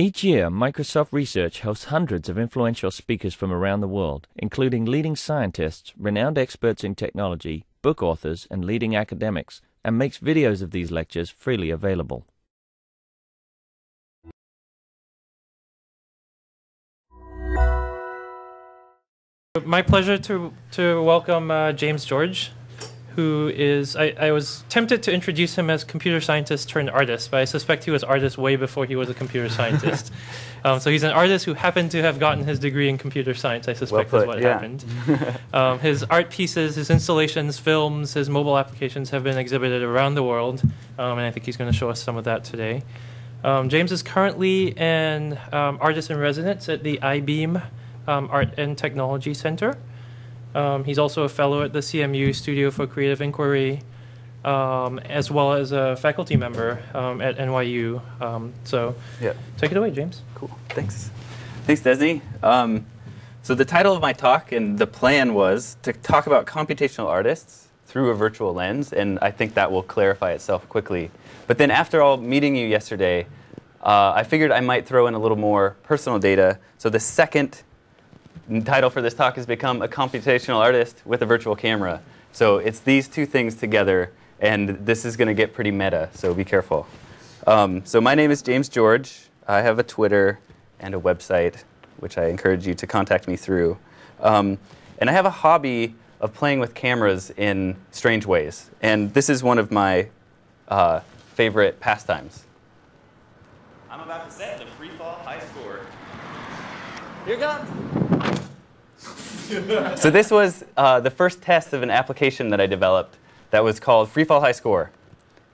Each year, Microsoft Research hosts hundreds of influential speakers from around the world, including leading scientists, renowned experts in technology, book authors, and leading academics, and makes videos of these lectures freely available. My pleasure to, to welcome uh, James George, who is, I, I was tempted to introduce him as computer scientist turned artist, but I suspect he was artist way before he was a computer scientist. um, so he's an artist who happened to have gotten his degree in computer science, I suspect Well is what yeah. happened. um, his art pieces, his installations, films, his mobile applications have been exhibited around the world, um, and I think he's going to show us some of that today. Um, James is currently an um, artist in residence at the Eyebeam um, Art and Technology Center. Um, he's also a fellow at the CMU Studio for Creative Inquiry, um, as well as a faculty member um, at NYU. Um, so, Yeah. take it away, James. Cool. Thanks. Thanks, Desney. Um, so the title of my talk and the plan was to talk about computational artists through a virtual lens, and I think that will clarify itself quickly. But then after all meeting you yesterday, uh, I figured I might throw in a little more personal data. So the second title for this talk has become a computational artist with a virtual camera. So it's these two things together, and this is going to get pretty meta, so be careful. Um, so my name is James George. I have a Twitter and a website, which I encourage you to contact me through. Um, and I have a hobby of playing with cameras in strange ways. And this is one of my uh, favorite pastimes. I'm about to set the free fall high score. Here comes. So this was uh, the first test of an application that I developed that was called Freefall High Score.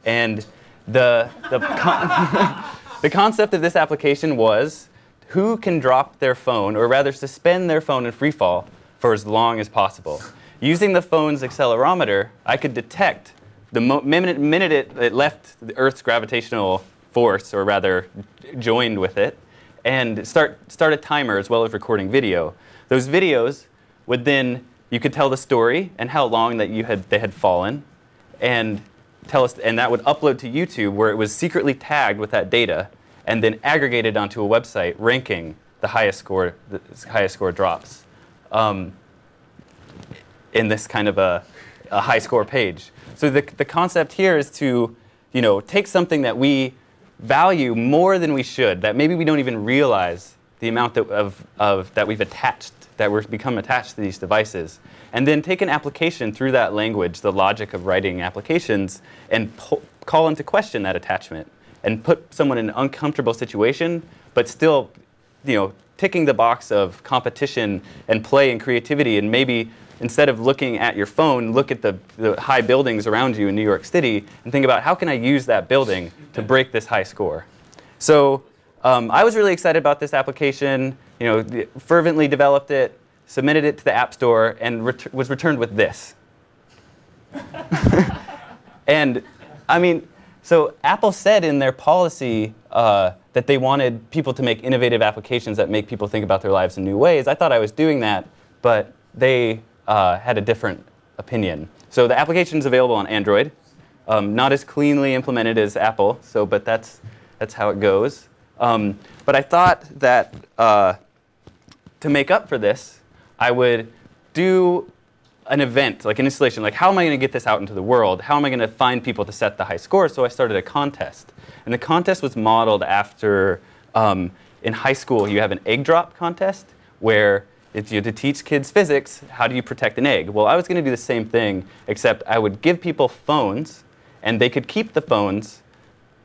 And the, the, con- the concept of this application was who can drop their phone, or rather suspend their phone in freefall for as long as possible. Using the phone's accelerometer, I could detect the minute, minute it, it left the Earth's gravitational force, or rather joined with it, and start, start a timer as well as recording video. Those videos would then, you could tell the story and how long that you had, they had fallen, and tell us, and that would upload to YouTube where it was secretly tagged with that data, and then aggregated onto a website ranking the highest score, the highest score drops, um, in this kind of a, a high score page. So the, the concept here is to, you know, take something that we value more than we should, that maybe we don't even realize the amount that, of, of, that we've attached, that we're become attached to these devices, and then take an application through that language, the logic of writing applications, and call into question that attachment, and put someone in an uncomfortable situation, but still, you know, ticking the box of competition and play and creativity, and maybe instead of looking at your phone, look at the, the high buildings around you in New York City and think about how can I use that building to break this high score. So um, I was really excited about this application. You know, fervently developed it, submitted it to the App Store, and ret- was returned with this. and I mean, so Apple said in their policy uh, that they wanted people to make innovative applications that make people think about their lives in new ways. I thought I was doing that, but they uh, had a different opinion. So the application is available on Android, um, not as cleanly implemented as Apple. So, but that's that's how it goes. Um, but I thought that uh, to make up for this, I would do an event, like an installation. Like, how am I going to get this out into the world? How am I going to find people to set the high score? So I started a contest, and the contest was modeled after um, in high school you have an egg drop contest where if you to teach kids physics, how do you protect an egg? Well, I was going to do the same thing, except I would give people phones, and they could keep the phones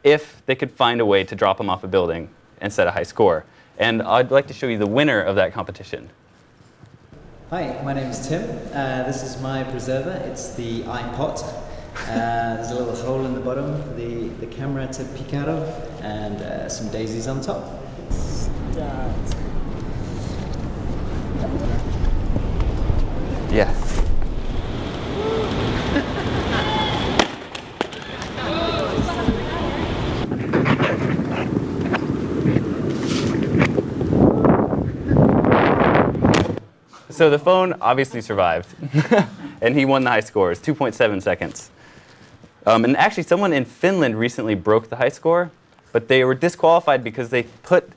if they could find a way to drop them off a building and set a high score. And I'd like to show you the winner of that competition. Hi, my name is Tim. Uh, this is my preserver. It's the iPod. Uh, there's a little hole in the bottom for the, the camera to peek out of, and uh, some daisies on top. Yeah. So the phone obviously survived, and he won the high score. It's 2.7 seconds. Um, and actually, someone in Finland recently broke the high score, but they were disqualified because they put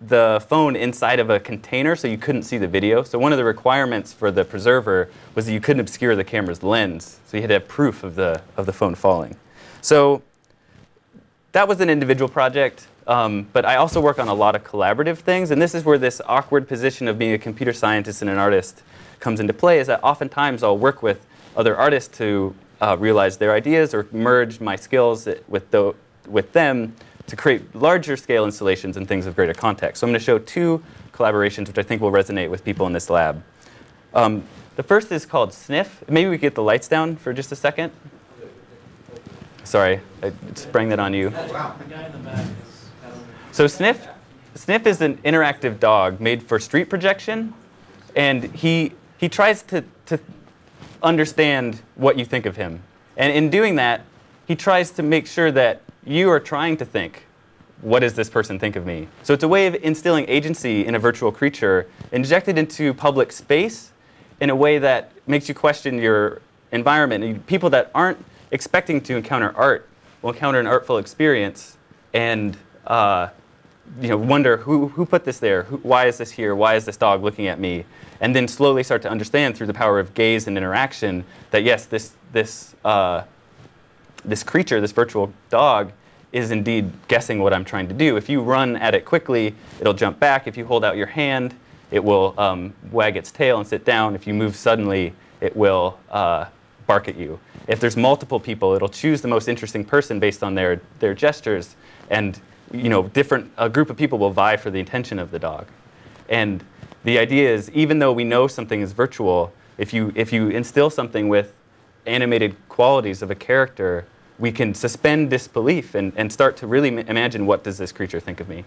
the phone inside of a container so you couldn't see the video. So one of the requirements for the preserver was that you couldn't obscure the camera's lens. So you had to have proof of the, of the phone falling. So that was an individual project. Um, but I also work on a lot of collaborative things. And this is where this awkward position of being a computer scientist and an artist comes into play, is that oftentimes I'll work with other artists to uh, realize their ideas or merge my skills with, the, with them to create larger scale installations and things of greater context. So I'm going to show two collaborations which I think will resonate with people in this lab. Um, the first is called Sniff. Maybe we get the lights down for just a second. Sorry, I sprang that on you. So Sniff, Sniff is an interactive dog made for street projection, and he he tries to, to understand what you think of him. And in doing that, he tries to make sure that you are trying to think, what does this person think of me? So it's a way of instilling agency in a virtual creature, injected into public space in a way that makes you question your environment. People that aren't expecting to encounter art will encounter an artful experience and uh, you know, wonder who, who put this there? Who, why is this here? Why is this dog looking at me? And then slowly start to understand through the power of gaze and interaction that yes, this, this, uh, this creature, this virtual dog, is indeed guessing what I'm trying to do. If you run at it quickly, it'll jump back. If you hold out your hand, it will um, wag its tail and sit down. If you move suddenly, it will uh, bark at you. If there's multiple people, it'll choose the most interesting person based on their, their gestures. And you know, different, a group of people will vie for the attention of the dog. And the idea is, even though we know something is virtual, if you, if you instill something with animated qualities of a character, we can suspend disbelief and, and start to really imagine what does this creature think of me.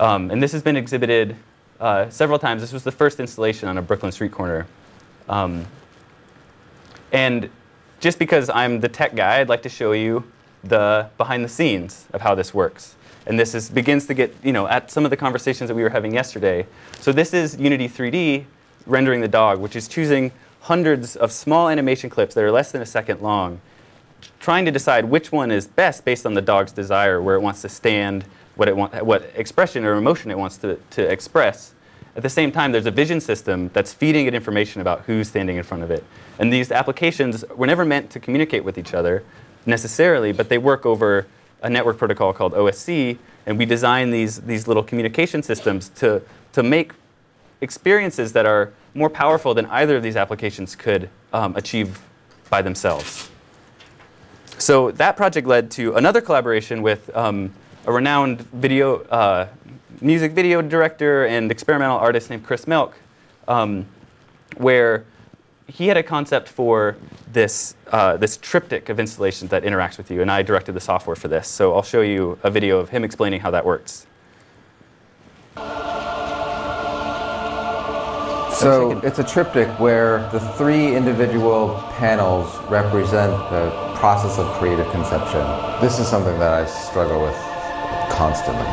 Um, and this has been exhibited uh, several times. This was the first installation on a Brooklyn street corner. Um, and just because I'm the tech guy, I'd like to show you the behind the scenes of how this works. And this is, begins to get, you know, at some of the conversations that we were having yesterday. So this is Unity 3D rendering the dog, which is choosing hundreds of small animation clips that are less than a second long trying to decide which one is best based on the dog's desire, where it wants to stand, what, it want, what expression or emotion it wants to, to express. At the same time, there's a vision system that's feeding it information about who's standing in front of it. And these applications were never meant to communicate with each other necessarily, but they work over a network protocol called OSC, and we design these, these little communication systems to, to make experiences that are more powerful than either of these applications could um, achieve by themselves. So that project led to another collaboration with um, a renowned video, uh, music video director and experimental artist named Chris Milk, um, where he had a concept for this, uh, this triptych of installations that interacts with you, and I directed the software for this. So I'll show you a video of him explaining how that works. So it's a triptych where the three individual panels represent the process of creative conception. This is something that I struggle with constantly.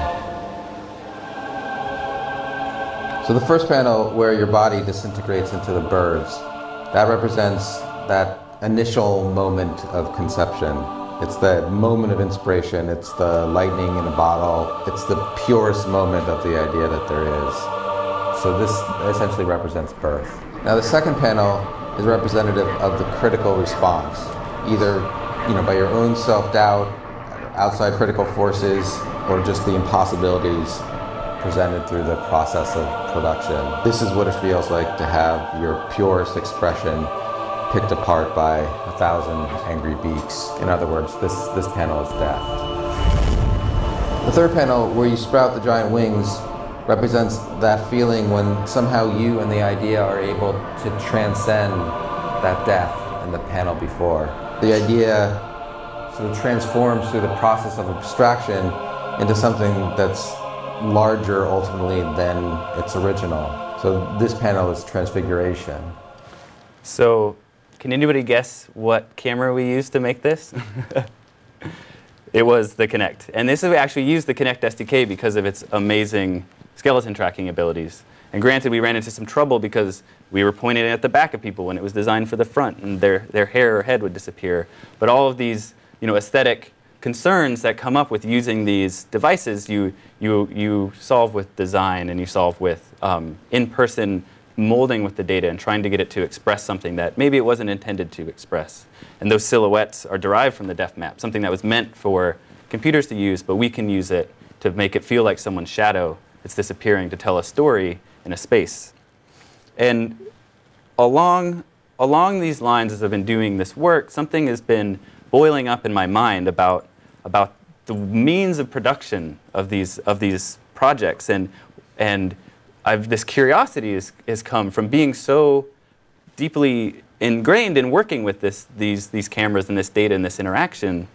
So the first panel where your body disintegrates into the birds, that represents that initial moment of conception. It's the moment of inspiration, it's the lightning in a bottle, it's the purest moment of the idea that there is. So this essentially represents birth. Now the second panel is representative of the critical response, either you know by your own self-doubt, outside critical forces, or just the impossibilities presented through the process of production. This is what it feels like to have your purest expression picked apart by a thousand angry beaks. In other words, this, this panel is death. The third panel, where you sprout the giant wings, represents that feeling when somehow you and the idea are able to transcend that death in the panel before. The idea sort of transforms through the process of abstraction into something that's larger ultimately than its original. So this panel is transfiguration. So can anybody guess what camera we used to make this? it was the Kinect. And this is actually used the Kinect SDK because of its amazing skeleton tracking abilities. And granted, we ran into some trouble because we were pointing at the back of people when it was designed for the front, and their, their hair or head would disappear. But all of these you know, aesthetic concerns that come up with using these devices, you, you, you solve with design and you solve with um, in-person molding with the data and trying to get it to express something that maybe it wasn't intended to express. And those silhouettes are derived from the depth map, something that was meant for computers to use, but we can use it to make it feel like someone's shadow that's disappearing to tell a story in a space. And along, along these lines, as I've been doing this work, something has been boiling up in my mind about, about the means of production of these, of these projects. And, and I've, this curiosity has, has come from being so deeply ingrained in working with this, these, these cameras and this data and this interaction.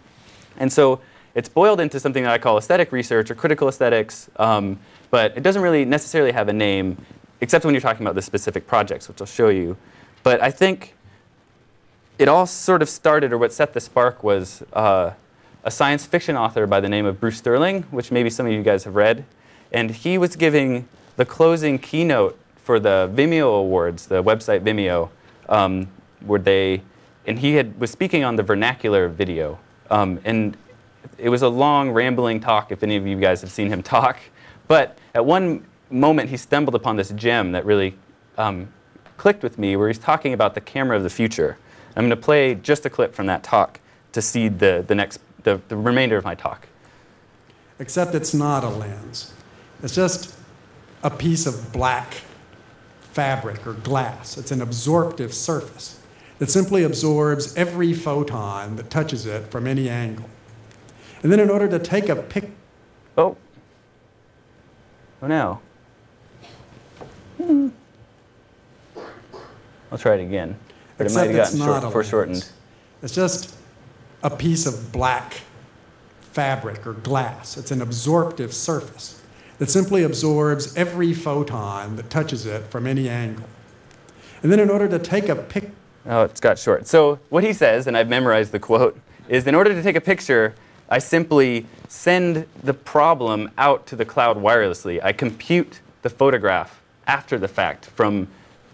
And so it's boiled into something that I call aesthetic research or critical aesthetics, um, but it doesn't really necessarily have a name, except when you're talking about the specific projects, which I'll show you. But I think it all sort of started, or what set the spark was uh, a science fiction author by the name of Bruce Sterling, which maybe some of you guys have read. And he was giving the closing keynote for the Vimeo Awards, the website Vimeo, um, where they, and he had, was speaking on the vernacular video. Um, and it was a long, rambling talk, if any of you guys have seen him talk. But at one moment, he stumbled upon this gem that really um, clicked with me, where he's talking about the camera of the future. I'm going to play just a clip from that talk to seed the, the, next, the, the remainder of my talk. Except it's not a lens. It's just a piece of black fabric or glass. It's an absorptive surface that simply absorbs every photon that touches it from any angle. And then in order to take a pic... Oh. Oh no. Hmm. I'll try it again. But Except it might have gotten not short, foreshortened. It's just a piece of black fabric or glass. It's an absorptive surface that simply absorbs every photon that touches it from any angle. And then in order to take a pic... Oh, it's got short. So what he says, and I've memorized the quote, is in order to take a picture, I simply send the problem out to the cloud wirelessly. I compute the photograph after the fact from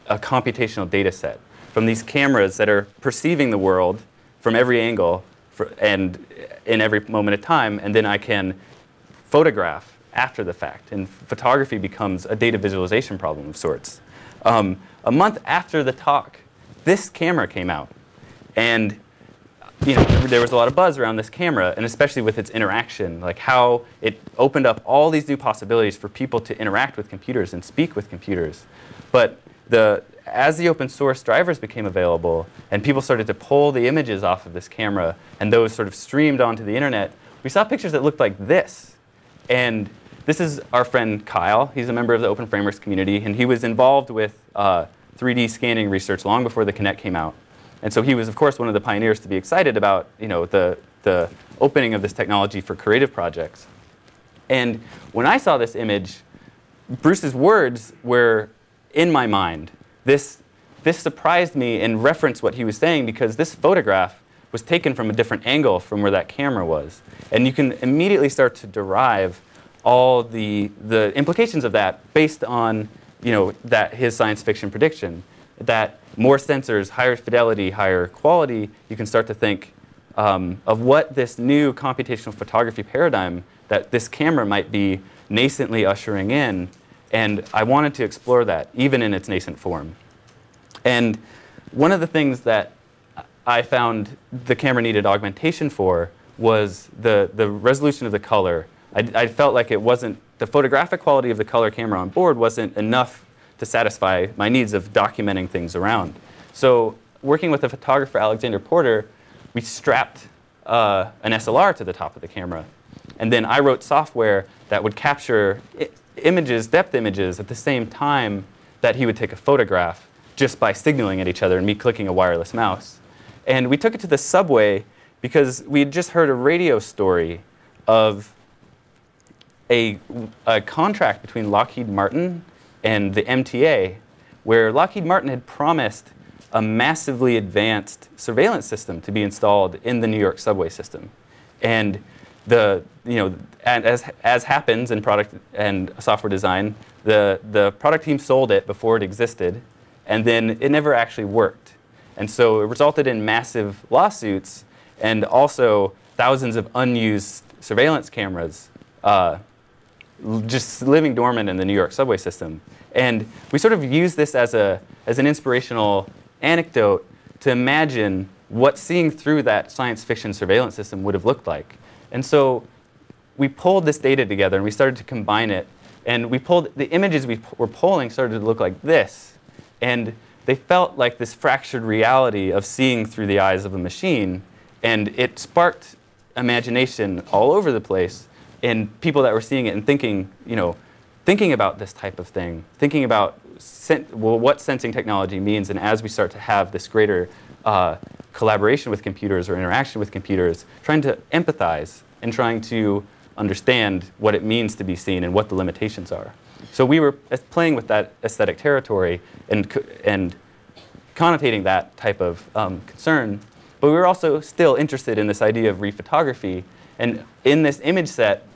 a computational data set, from these cameras that are perceiving the world from every angle for, and in every moment of time, and then I can photograph after the fact. And photography becomes a data visualization problem of sorts. Um, a month after the talk, this camera came out. And you know, there was a lot of buzz around this camera, and especially with its interaction, like how it opened up all these new possibilities for people to interact with computers and speak with computers. But the, as the open source drivers became available and people started to pull the images off of this camera and those sort of streamed onto the internet, we saw pictures that looked like this. And this is our friend Kyle. He's a member of the Open Frameworks community, and he was involved with uh, 3D scanning research long before the Kinect came out. And so he was, of course, one of the pioneers to be excited about you know, the, the opening of this technology for creative projects. And when I saw this image, Bruce's words were in my mind. This, this surprised me and referenced what he was saying because this photograph was taken from a different angle from where that camera was. And you can immediately start to derive all the, the implications of that based on you know, that his science fiction prediction. That more sensors, higher fidelity, higher quality, you can start to think um, of what this new computational photography paradigm that this camera might be nascently ushering in. And I wanted to explore that, even in its nascent form. And one of the things that I found the camera needed augmentation for was the, the resolution of the color. I, I felt like it wasn't, the photographic quality of the color camera on board wasn't enough to satisfy my needs of documenting things around. So working with the photographer Alexander Porter, we strapped uh, an SLR to the top of the camera. And then I wrote software that would capture images, depth images, at the same time that he would take a photograph just by signaling at each other and me clicking a wireless mouse. And we took it to the subway because we had just heard a radio story of a, a contract between Lockheed Martin and the MTA, where Lockheed Martin had promised a massively advanced surveillance system to be installed in the New York subway system. And the, you know, and as, as happens in product and software design, the, the product team sold it before it existed, and then it never actually worked. And so it resulted in massive lawsuits and also thousands of unused surveillance cameras uh, just living dormant in the New York subway system. And we sort of use this as, a, as an inspirational anecdote to imagine what seeing through that science fiction surveillance system would have looked like. And so we pulled this data together and we started to combine it. And we pulled the images we were pulling started to look like this. And they felt like this fractured reality of seeing through the eyes of a machine. And it sparked imagination all over the place in people that were seeing it and thinking, you know, thinking about this type of thing, thinking about well, what sensing technology means. And as we start to have this greater uh, collaboration with computers or interaction with computers, trying to empathize and trying to understand what it means to be seen and what the limitations are. So we were playing with that aesthetic territory and, and connotating that type of um, concern. But we were also still interested in this idea of rephotography. And in this image set,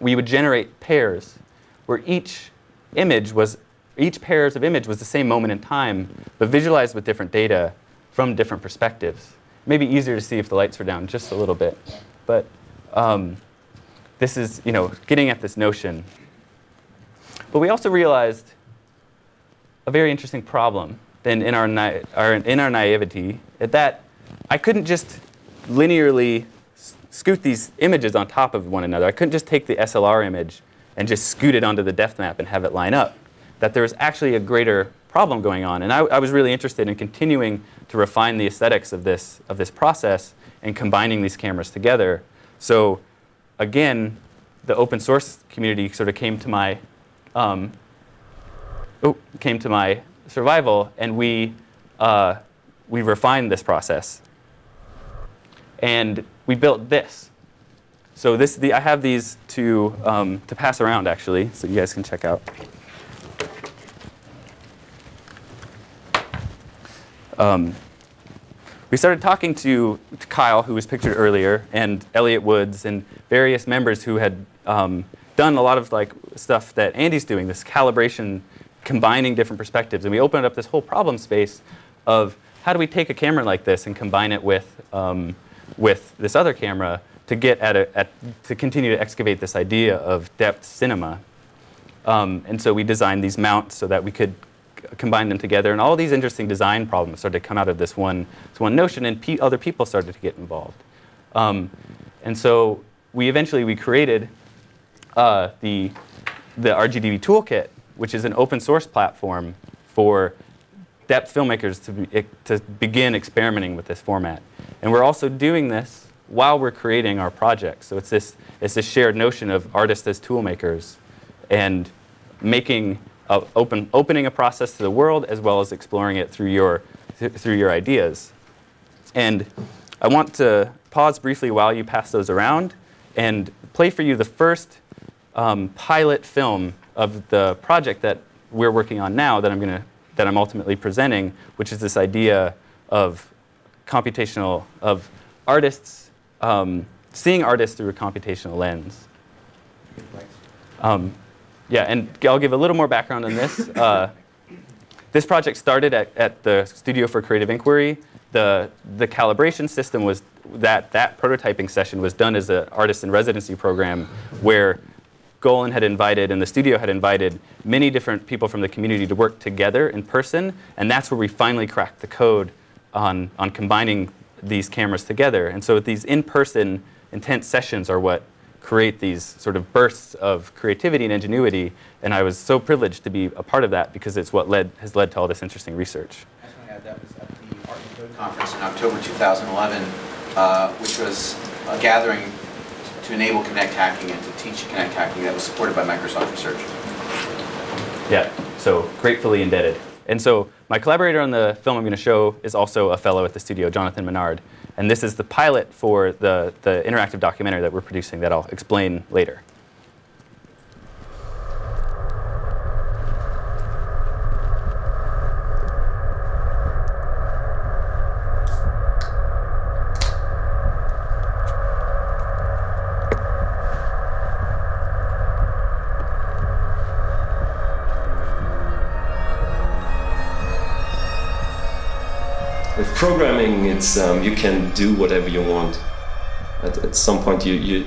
we would generate pairs where each image was, each pairs of image was the same moment in time, but visualized with different data from different perspectives. Maybe easier to see if the lights were down just a little bit. But um, this is, you know, getting at this notion. But we also realized a very interesting problem in, in, our, our, in our naivety, that I couldn't just linearly scoot these images on top of one another. I couldn't just take the SLR image and just scoot it onto the depth map and have it line up. That there was actually a greater problem going on. And I, I, was really interested in continuing to refine the aesthetics of this, of this process and combining these cameras together. So again, the open source community sort of came to my, um, oh, came to my survival, and we, uh, we refined this process. And we built this. So this, the, I have these to, um, to pass around, actually, so you guys can check out. Um, we started talking to, to, Kyle, who was pictured earlier, and Elliot Woods, and various members who had um, done a lot of like stuff that Andy's doing, this calibration, combining different perspectives. And we opened up this whole problem space of how do we take a camera like this and combine it with, um, with this other camera to get at, a, at to continue to excavate this idea of depth cinema. Um, and so we designed these mounts so that we could combine them together, and all these interesting design problems started to come out of this one, this one notion, and pe other people started to get involved. Um, and so we eventually we created uh, the the RGBD toolkit, which is an open source platform for depth filmmakers to, be, to begin experimenting with this format. And we're also doing this while we're creating our projects. So it's this, it's this shared notion of artists as toolmakers and making uh, open, opening a process to the world as well as exploring it through your, th through your ideas. And I want to pause briefly while you pass those around and play for you the first um, pilot film of the project that we're working on now that I'm going to that I'm ultimately presenting, which is this idea of computational of artists um, seeing artists through a computational lens. Um, yeah, and I'll give a little more background on this. Uh, this project started at, at the Studio for Creative Inquiry. The, the calibration system was that that prototyping session was done as an artist in residency program where Golan had invited and the studio had invited many different people from the community to work together in person, and that's where we finally cracked the code on, on combining these cameras together. And so these in-person intense sessions are what create these sort of bursts of creativity and ingenuity. And I was so privileged to be a part of that because it's what led, has led to all this interesting research. I just want to add that was at the Art and Code Conference in October 2011, uh, which was a gathering to enable Kinect hacking and to teach Kinect hacking that was supported by Microsoft Research. Yeah, so gratefully indebted. And so my collaborator on the film I'm going to show is also a fellow at the studio, Jonathan Minard. And this is the pilot for the, the interactive documentary that we're producing that I'll explain later. Programming, it's um, you can do whatever you want. At, at some point, you, you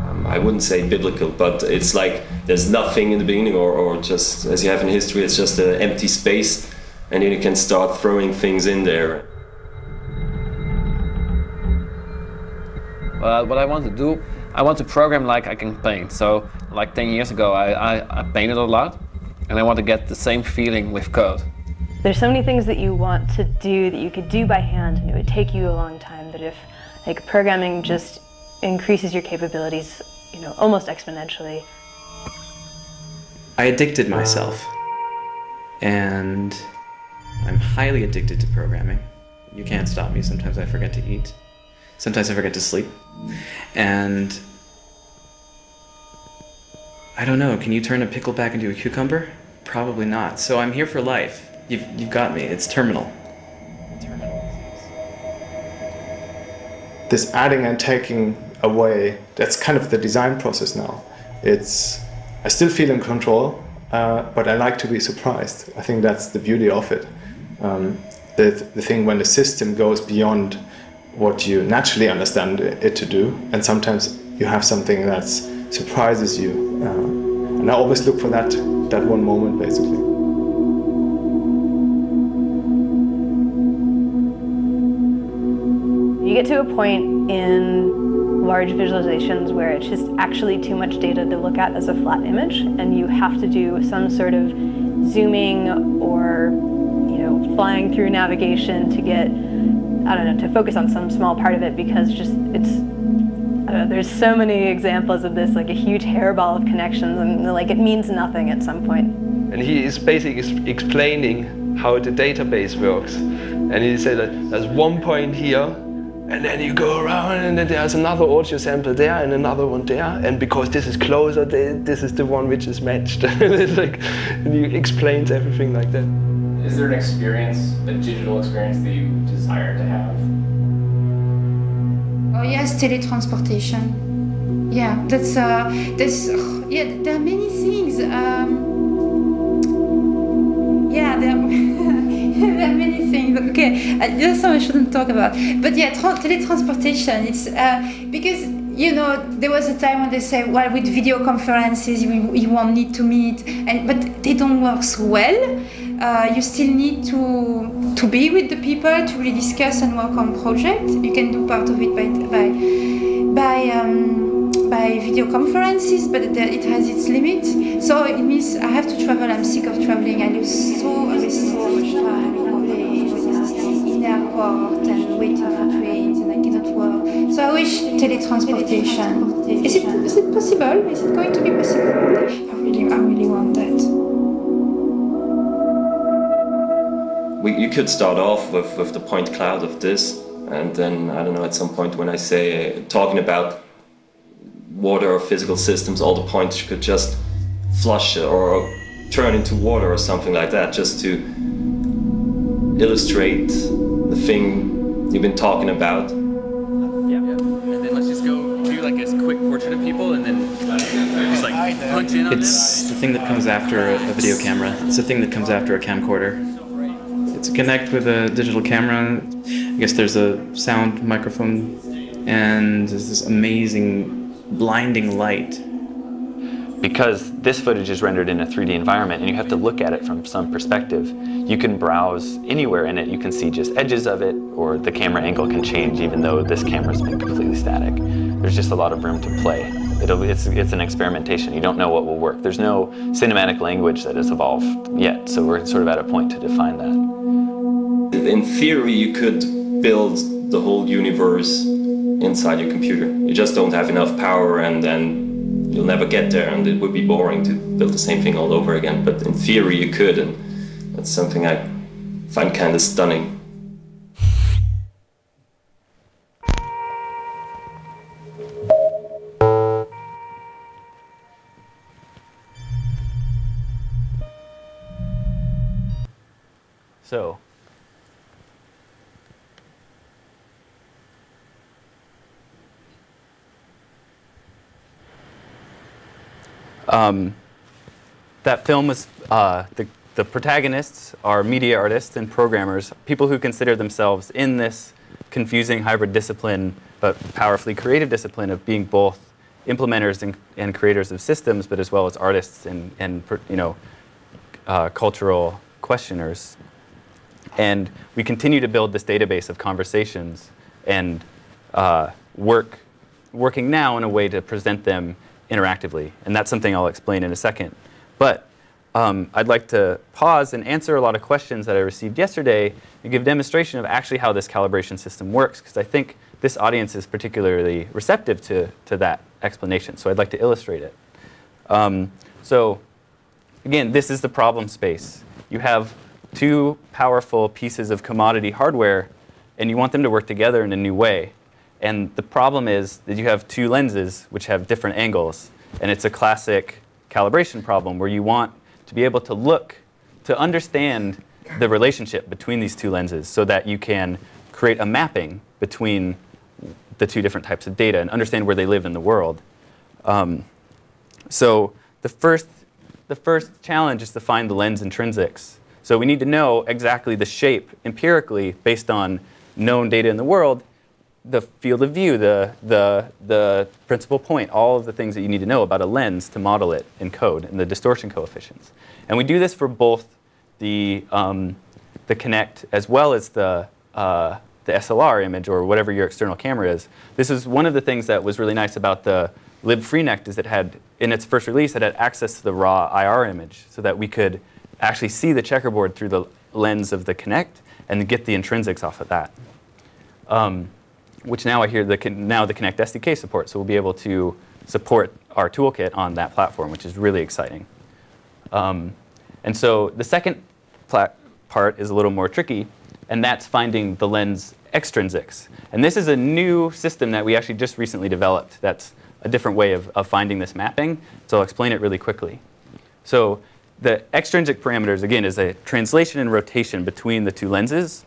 um, I wouldn't say biblical, but it's like there's nothing in the beginning, or, or just as you have in history, it's just an empty space, and then you can start throwing things in there. Uh, what I want to do, I want to program like I can paint. So, like 10 years ago, I, I, I painted a lot, and I want to get the same feeling with code. There's so many things that you want to do that you could do by hand, and it would take you a long time. But if like programming just increases your capabilities, you know, almost exponentially. I addicted myself, and I'm highly addicted to programming. You can't stop me. Sometimes I forget to eat. Sometimes I forget to sleep. And I don't know, can you turn a pickle back into a cucumber? Probably not. So I'm here for life. You've, you've got me. It's terminal. This adding and taking away, that's kind of the design process now. It's, I still feel in control, uh, but I like to be surprised. I think that's the beauty of it. Um, the, the thing when the system goes beyond what you naturally understand it to do, and sometimes you have something that surprises you. Uh, and I always look for that that one moment, basically. You get to a point in large visualizations where it's just actually too much data to look at as a flat image, and you have to do some sort of zooming or you know flying through navigation to get I don't know, to focus on some small part of it because just it's, I there's so many examples of this, like a huge hairball of connections and like it means nothing at some point. And he is basically explaining how the database works. And he said that there's one point here, and then you go around and then there's another audio sample there and another one there. And because this is closer, this is the one which is matched. it's like, and he explains everything like that. Is there an experience, a digital experience that you desire to have? Oh yes, teletransportation. Yeah, that's uh, that's yeah. There are many things. Um, yeah, there are, there are many things. There's some I shouldn't talk about. But yeah, teletransportation. It's uh, because you know, there was a time when they say, well, with video conferences, you, you won't need to meet, and but they don't work so well uh, you still need to to be with the people to really discuss and work on projects. You can do part of it by by by, um, by video conferences, but it has its limits. So it means I have to travel. I'm sick of traveling. I lose so teletransportation. Is it is it possible? Is it going to be possible? I really I really want that. we, you could start off with, with the point cloud of this, and then I don't know. At some point, when I say uh, talking about water or physical systems, all the points could just flush or turn into water or something like that, just to illustrate the thing you've been talking about. Yeah. And then let's just go do like a quick portrait of people, and then just like punch in on It's the thing that comes after a video camera. It's the thing that comes after a camcorder to connect with a digital camera. I guess there's a sound microphone and there's this amazing blinding light. Because this footage is rendered in a 3D environment and you have to look at it from some perspective, you can browse anywhere in it. You can see just edges of it or the camera angle can change even though this camera's been completely static. There's just a lot of room to play. It'll, it's, it's an experimentation. You don't know what will work. There's no cinematic language that has evolved yet, so we're sort of at a point to define that in theory, you could build the whole universe inside your computer. You just don't have enough power, and then you'll never get there, and it would be boring to build the same thing all over again. But in theory, you could, and that's something I find kind of stunning. Um, that film was, uh, the, the protagonists are media artists and programmers, people who consider themselves in this confusing hybrid discipline, but powerfully creative discipline of being both implementers and, and creators of systems, but as well as artists and, and you know, uh, cultural questioners. And we continue to build this database of conversations and uh, work, working now in a way to present them interactively. And that's something I'll explain in a second. But um, I'd like to pause and answer a lot of questions that I received yesterday and give demonstration of actually how this calibration system works, because I think this audience is particularly receptive to, to that explanation. So I'd like to illustrate it. Um, so again, this is the problem space. You have two powerful pieces of commodity hardware, and you want them to work together in a new way. And the problem is that you have two lenses which have different angles. And it's a classic calibration problem where you want to be able to look, to understand the relationship between these two lenses so that you can create a mapping between the two different types of data and understand where they live in the world. Um, so the first, the first challenge is to find the lens intrinsics. So we need to know exactly the shape empirically based on known data in the world, the field of view, the, the, the principal point, all of the things that you need to know about a lens to model it in code and the distortion coefficients. And we do this for both the, um, the Kinect as well as the, uh, the SLR image or whatever your external camera is. This is one of the things that was really nice about the libfreenect is it had, in its first release, it had access to the raw IR image so that we could actually see the checkerboard through the lens of the Kinect and get the intrinsics off of that. Um, which now I hear the, now the Kinect SDK support, so we'll be able to support our toolkit on that platform, which is really exciting. Um, and so the second part is a little more tricky, and that's finding the lens extrinsics. And this is a new system that we actually just recently developed that's a different way of, of finding this mapping. So I'll explain it really quickly. So the extrinsic parameters, again, is a translation and rotation between the two lenses.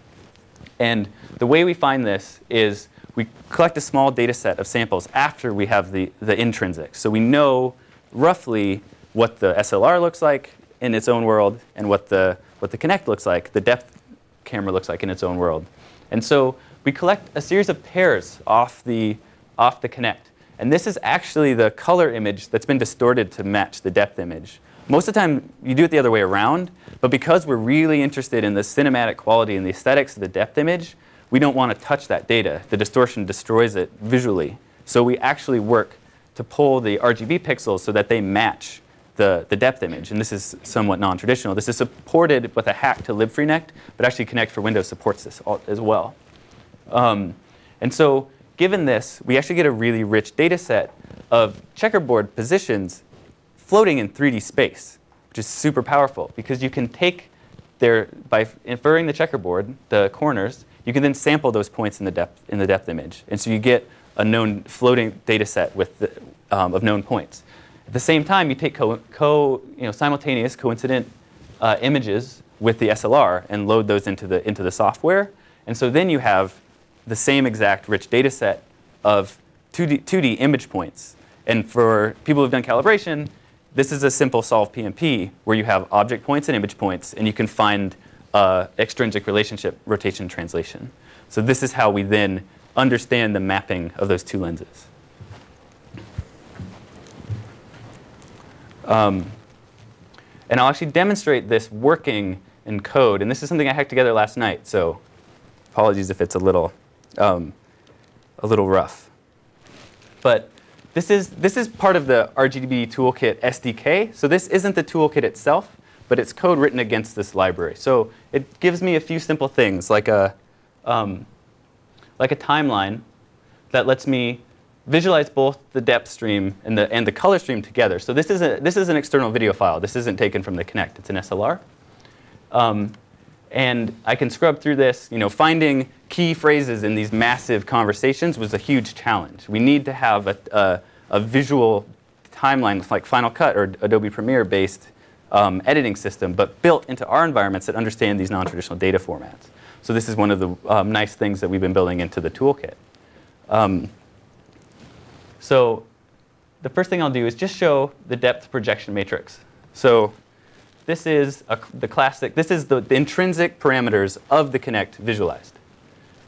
And the way we find this is we collect a small data set of samples after we have the, the intrinsics. So we know roughly what the SLR looks like in its own world and what the, what the Kinect looks like, the depth camera looks like in its own world. And so we collect a series of pairs off the, off the Kinect. And this is actually the color image that's been distorted to match the depth image. Most of the time, you do it the other way around, but because we're really interested in the cinematic quality and the aesthetics of the depth image, we don't want to touch that data. The distortion destroys it visually. So we actually work to pull the RGB pixels so that they match the, the depth image. And this is somewhat non-traditional. This is supported with a hack to libfreenect, but actually Kinect for Windows supports this as well. Um, and so given this, we actually get a really rich data set of checkerboard positions floating in 3D space, which is super powerful because you can take their, by inferring the checkerboard, the corners, you can then sample those points in the depth, in the depth image. And so you get a known floating data set with the, um, of known points. At the same time, you take co, co you know, simultaneous coincident uh, images with the SLR and load those into the, into the software. And so then you have the same exact rich data set of 2D, 2D image points. And for people who've done calibration, this is a simple solve PnP where you have object points and image points, and you can find uh, extrinsic relationship rotation translation. So this is how we then understand the mapping of those two lenses. Um, and I'll actually demonstrate this working in code. And this is something I hacked together last night, so apologies if it's a little, um, a little rough. But this is, this is part of the RGB Toolkit SDK. So this isn't the toolkit itself but it's code written against this library. So it gives me a few simple things, like a, um, like a timeline that lets me visualize both the depth stream and the, and the color stream together. So this is, a, this is an external video file. This isn't taken from the Kinect. It's an SLR. Um, and I can scrub through this. You know, finding key phrases in these massive conversations was a huge challenge. We need to have a, a, a visual timeline like Final Cut or Adobe Premiere based um, editing system, but built into our environments that understand these non-traditional data formats. So this is one of the um, nice things that we've been building into the toolkit. Um, so the first thing I'll do is just show the depth projection matrix. So this is a, the classic, this is the, the intrinsic parameters of the Kinect visualized.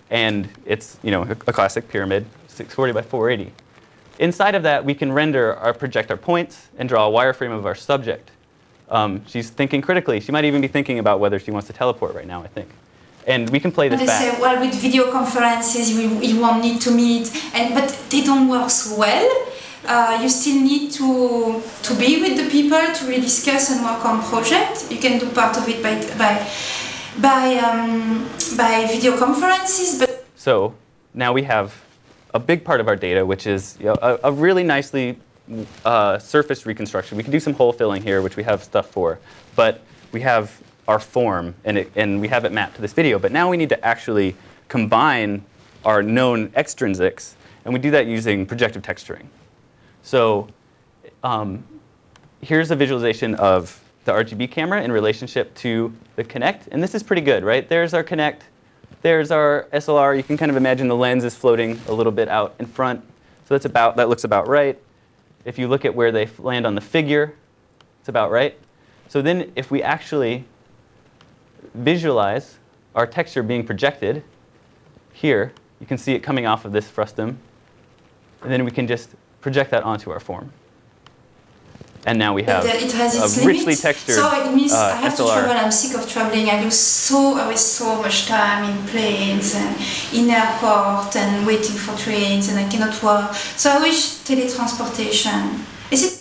and it's you know a, a classic pyramid, 640 by 480. Inside of that, we can render our project our points and draw a wireframe of our subject. Um, she's thinking critically. She might even be thinking about whether she wants to teleport right now. I think, and we can play this they back. say, well, with video conferences, you, you won't need to meet, and but they don't work so well. Uh, you still need to to be with the people to really discuss and work on projects. You can do part of it by by by um, by video conferences, but So now we have a big part of our data, which is you know, a, a really nicely uh, surface reconstruction. We can do some hole filling here, which we have stuff for, but we have our form, and, it, and we have it mapped to this video. But now we need to actually combine our known extrinsics, and we do that using projective texturing. So um, here's a visualization of the RGB camera in relationship to the Kinect, and this is pretty good, right? There's our Kinect, there's our SLR. You can kind of imagine the lens is floating a little bit out in front. So that's about, that looks about right. If you look at where they land on the figure, it's about right. So then if we actually visualize our texture being projected here, you can see it coming off of this frustum. And then we can just project that onto our form. And now we have uh, it has its a richly textured So it means uh, I have to SLR. travel. I'm sick of traveling. I lose so I waste so much time in planes and in airport and waiting for trains, and I cannot work. So I wish teletransportation. Is it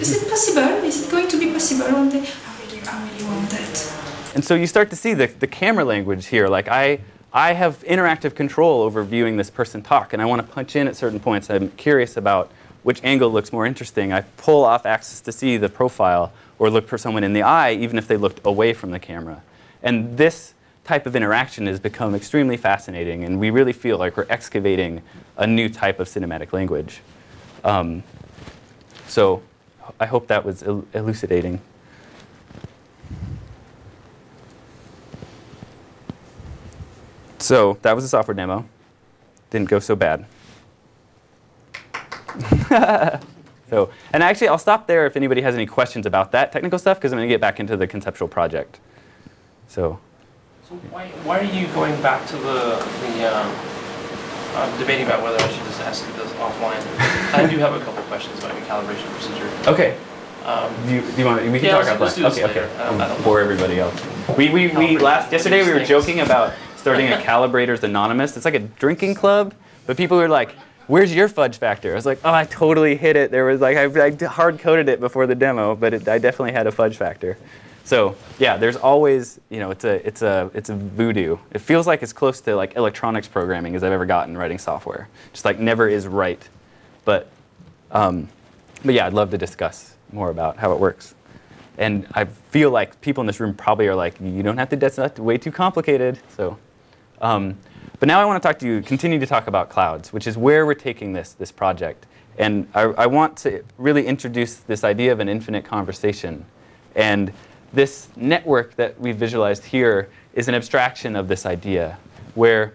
is it possible? Is it going to be possible one day? I really I really want that. And so you start to see the, the camera language here. Like I, I have interactive control over viewing this person talk, and I want to punch in at certain points. I'm curious about which angle looks more interesting. I pull off axis to see the profile or look for someone in the eye, even if they looked away from the camera. And this type of interaction has become extremely fascinating, and we really feel like we're excavating a new type of cinematic language. Um, so I hope that was el- elucidating. So that was a software demo. Didn't go so bad. so, and actually, I'll stop there if anybody has any questions about that technical stuff, because I'm going to get back into the conceptual project. So, So why, why are you going back to the, the um, uh, debating about whether I should just ask you this offline? I do have a couple questions about your calibration procedure. okay. Um, Do you, do you want? We can Yeah, talk do this Okay, okay. later. I don't- I don't Bore everybody else. We, we, we last yesterday we were joking about starting a calibrators anonymous. It's like a drinking club, but people were like, "Where's your fudge factor?" I was like, "Oh, I totally hit it." There was like I, I hard coded it before the demo, but it, I definitely had a fudge factor. So yeah, there's always you know it's a it's a it's a voodoo. It feels like as close to like electronics programming as I've ever gotten writing software. Just like never is right, but um, but yeah, I'd love to discuss more about how it works. And I feel like people in this room probably are like, you don't have to, that's not way too complicated. So, um, but now I want to talk to you, continue to talk about clouds, which is where we're taking this, this project. And I, I want to really introduce this idea of an infinite conversation. And this network that we've visualized here is an abstraction of this idea, where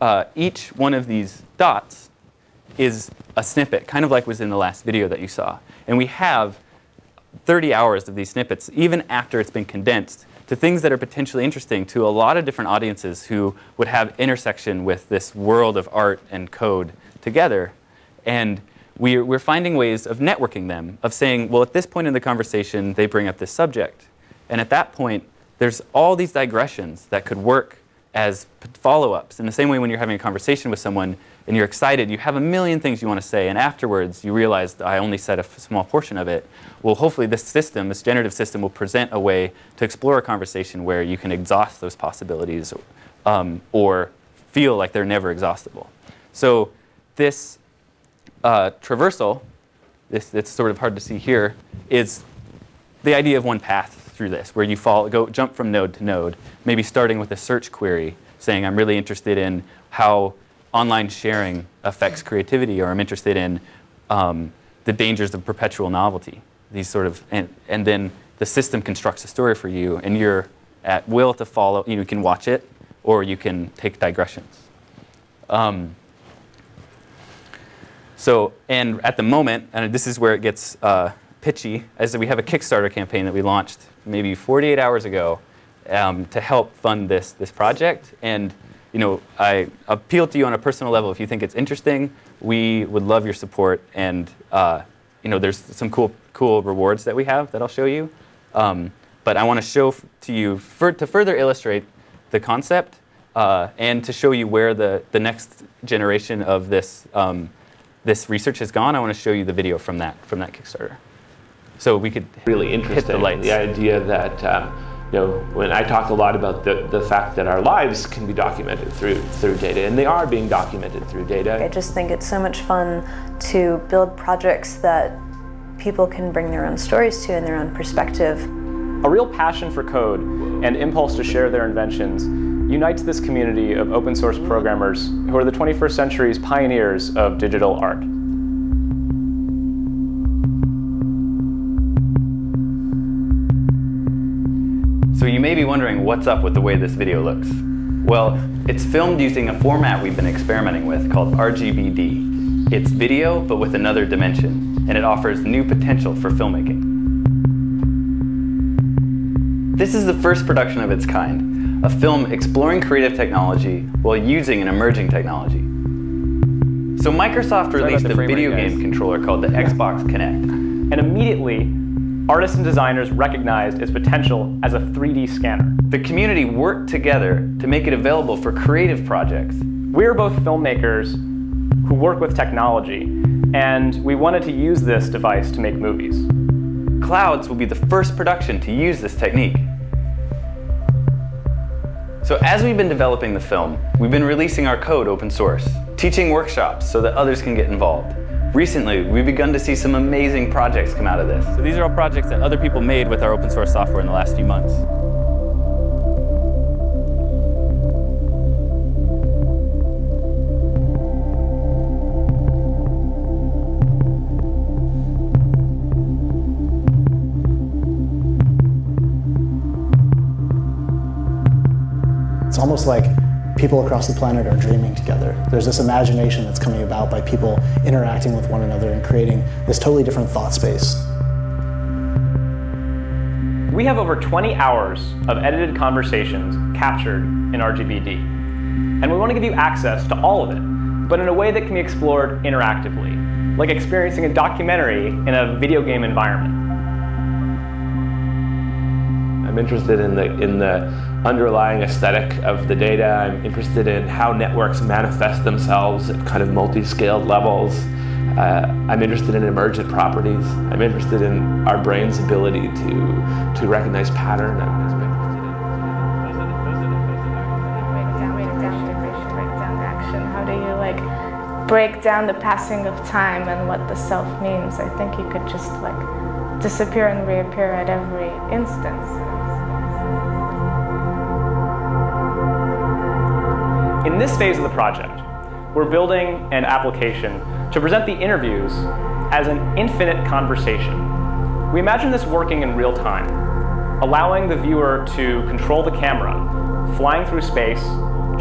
uh, each one of these dots is a snippet, kind of like was in the last video that you saw. And we have 30 hours of these snippets, even after it's been condensed, to things that are potentially interesting to a lot of different audiences who would have intersection with this world of art and code together. And we're, we're finding ways of networking them, of saying, well, at this point in the conversation, they bring up this subject. And at that point, there's all these digressions that could work as follow-ups. In the same way when you're having a conversation with someone and you're excited, you have a million things you want to say, and afterwards you realize I only said a small portion of it. Well, hopefully this system, this generative system, will present a way to explore a conversation where you can exhaust those possibilities um, or feel like they're never exhaustible. So this uh, traversal, this, it's sort of hard to see here, is the idea of one path through this, where you fall, go, jump from node to node, maybe starting with a search query, saying I'm really interested in how online sharing affects creativity, or I'm interested in um, the dangers of perpetual novelty. These sort of, and, and then the system constructs a story for you, and you're at will to follow. You, know, you can watch it, or you can take digressions. Um, so, and at the moment, and this is where it gets uh, pitchy, as we have a Kickstarter campaign that we launched maybe 48 hours ago um, to help fund this, this project. And you know, I appeal to you on a personal level. If you think it's interesting, we would love your support. And uh, you know, there's some cool, cool rewards that we have that I'll show you. Um, but I want to show to you for, to further illustrate the concept uh, and to show you where the, the next generation of this, um, this research has gone. I want to show you the video from that, from that Kickstarter. So we could really hit interesting. the lights. The idea that um, you know, when I talk a lot about the, the fact that our lives can be documented through through data, and they are being documented through data. I just think it's so much fun to build projects that people can bring their own stories to and their own perspective. A real passion for code and impulse to share their inventions unites this community of open source programmers who are the 21st century's pioneers of digital art. So you may be wondering what's up with the way this video looks. Well, it's filmed using a format we've been experimenting with called RGBD. It's video, but with another dimension, and it offers new potential for filmmaking. This is the first production of its kind, a film exploring creative technology while using an emerging technology. So Microsoft released a video game controller called the Xbox Kinect. And immediately, artists and designers recognized its potential as a 3D scanner. The community worked together to make it available for creative projects. We're both filmmakers who work with technology, and we wanted to use this device to make movies. Clouds will be the first production to use this technique. So as we've been developing the film, we've been releasing our code open source, teaching workshops so that others can get involved. Recently, we've begun to see some amazing projects come out of this. So these are all projects that other people made with our open source software in the last few months. It's almost like people across the planet are dreaming together. There's this imagination that's coming about by people interacting with one another and creating this totally different thought space. We have over 20 hours of edited conversations captured in RGBD. And we want to give you access to all of it, but in a way that can be explored interactively, like experiencing a documentary in a video game environment. I'm interested in the in the underlying aesthetic of the data. I'm interested in how networks manifest themselves at kind of multi-scaled levels. Uh, I'm interested in emergent properties. I'm interested in our brain's ability to to recognize pattern. I'm How do you like break down the passing of time and what the self means? I think you could just like disappear and reappear at every instance. In this phase of the project, we're building an application to present the interviews as an infinite conversation. We imagine this working in real time, allowing the viewer to control the camera, flying through space,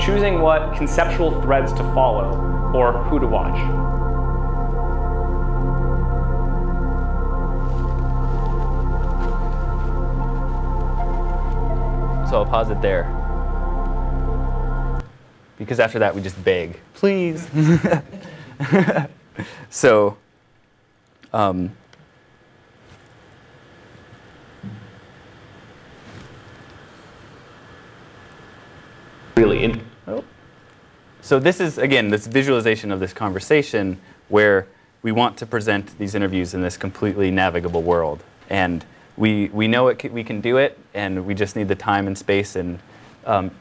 choosing what conceptual threads to follow or who to watch. So I'll pause it there. Because after that, we just beg, please. so, um, really in. Oh. So this is again this visualization of this conversation where we want to present these interviews in this completely navigable world, and we we know it we can do it, and we just need the time and space and um,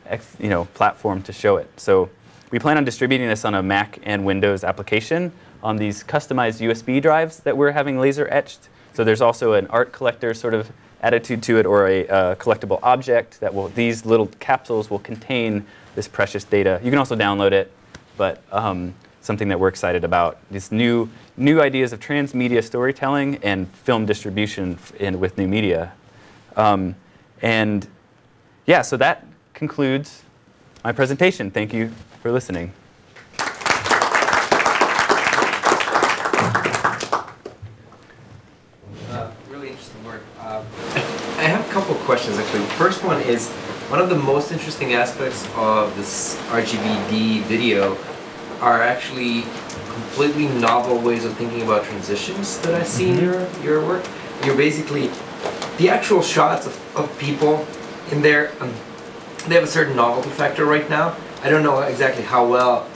you know platform to show it. So we plan on distributing this on a Mac and Windows application on these customized USB drives that we're having laser etched. So there's also an art collector sort of attitude to it or a uh, collectible object that will, these little capsules will contain this precious data. You can also download it, but um, something that we're excited about. These new, new ideas of transmedia storytelling and film distribution in, with new media. Um, and yeah, so that concludes my presentation. Thank you for listening. Uh, really interesting work. Uh, I have a couple of questions actually. First one is one of the most interesting aspects of this RGBD video are actually completely novel ways of thinking about transitions that I see in your, your work. You're basically, the actual shots of, of people in there, um, they have a certain novelty factor right now. I don't know exactly how well,